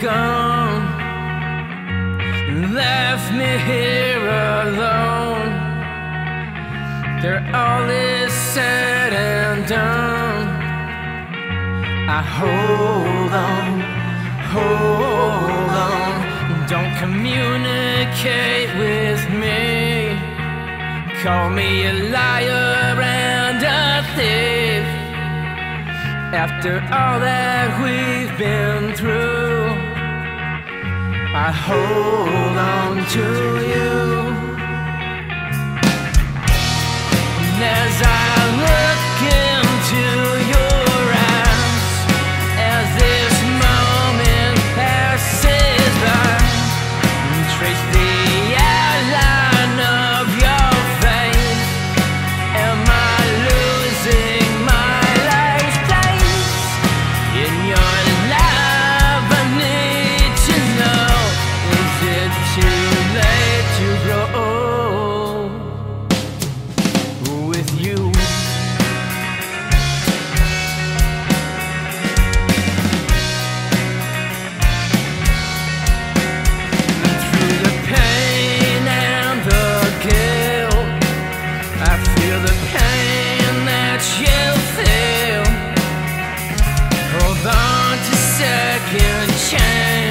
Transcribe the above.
gone, left me here alone. There all is said and done. I hold on, hold on. Don't communicate with me. Call me a liar and a thief. After all that we've been through, I hold on to you. the pain that you feel. On to second chance